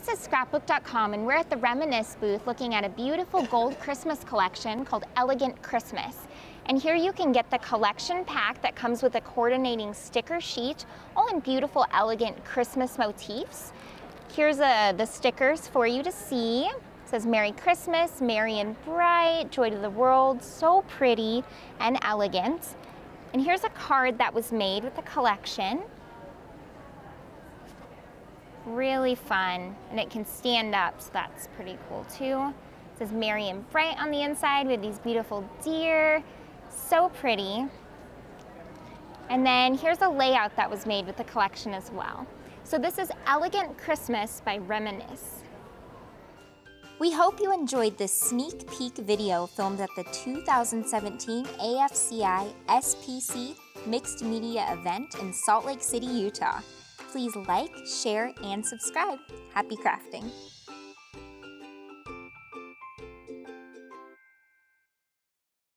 This is scrapbook.com and we're at the Reminisce booth looking at a beautiful gold Christmas collection called Elegant Christmas. And here you can get the collection pack that comes with a coordinating sticker sheet, all in beautiful, elegant Christmas motifs. Here's uh, the stickers for you to see. It says Merry Christmas, Merry and Bright, Joy to the World, so pretty and elegant. And here's a card that was made with the collection. Really fun, and it can stand up, so that's pretty cool too. It says Merry and Bright on the inside with these beautiful deer. So pretty. And then here's a layout that was made with the collection as well. So this is Elegant Christmas by Reminisce. We hope you enjoyed this sneak peek video filmed at the 2017 AFCI SPC Mixed Media event in Salt Lake City, Utah. Please like, share, and subscribe. Happy crafting!